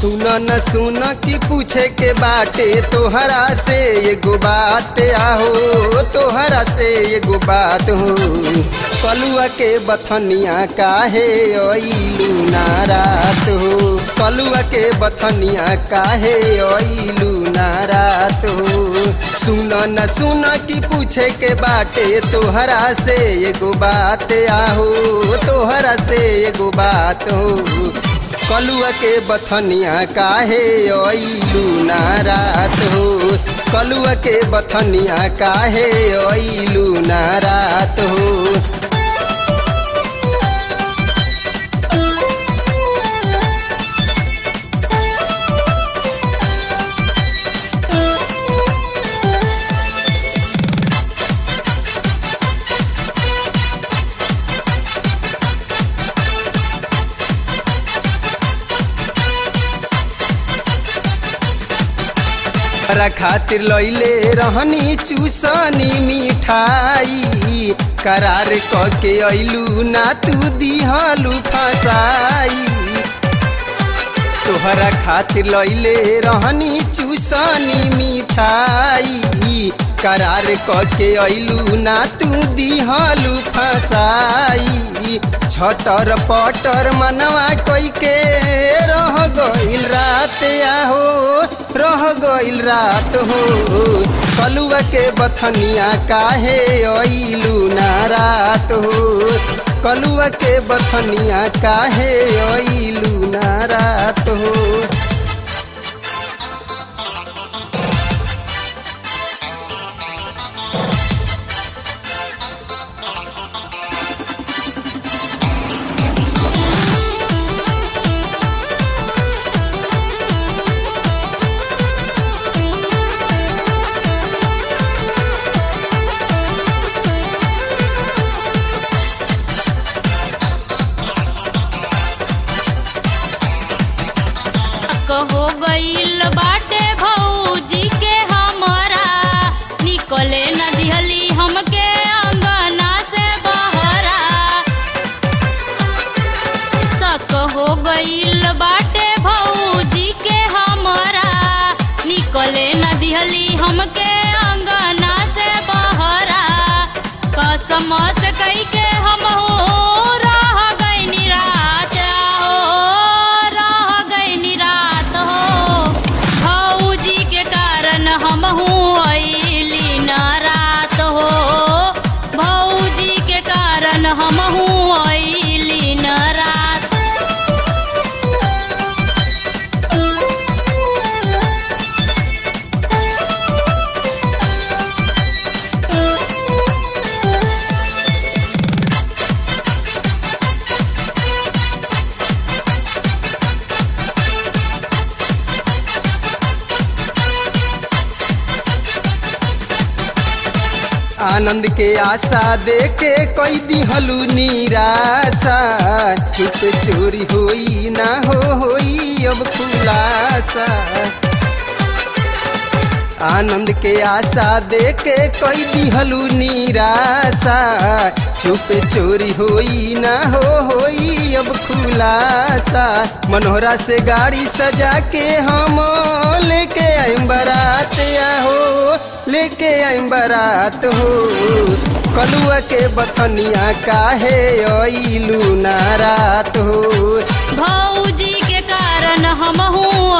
सुन न सुन की पूछे के बाटे, तोहरा से ये गो बात आहो, तोहरा से ये गो बात हो। कलुआ के बथनिया काहे अइलू नारात हो? कलुआ के बथनिया काहे अइलू नारात हो? सुन न सुन की पूछे के बाटे, तोहरा से ये गो बात आहो, तोहरा से ये गो बात हो। कलुआ के बथनिया काहे अइलू नारात हो? कलुआ के बथनिया काहे अइलू नारात हो? तोहरा खातिर लैले रहनी चूसनी मिठाई। करार क के अइलू ना तू दिहलू फसाई। तोहरा खातिर लैले रहनी चूसनी मिठाई। करार क के अइलू ना तू दिहलू फसाई। छटर पटर मनवा कोई के रह गइल रात आहो, रह गइल रात हो। कलुआ के बथनिया काहे अइलू ना रात हो। कलुआ के बथनिया काहे अइलू ना रात हो। हो गईल बाटे भौजी के हमारा। निकले न दिहली हमके अंगना से बहरा। शक हो गईल बाटे भौजी के हमारा। निकले न दिहली हमके अंगना से बहरा। कसम से कही के हम हो आनंद के आशा दे के कोई दिहलू निराशा। चुप चोरी होई ना हो, होई अब खुलासा। आनंद के आशा दे के कोई दिहलू निराशा। चुप चोरी होई ना हो, होई अब खुलासा। मनोहरा से गाड़ी सजा के हम लेके आइम बारात आहो। लेके आई बरात हो। कलुआ के बथनिया काहे अइलू नारात हो। भाऊजी के कारण हम हूँ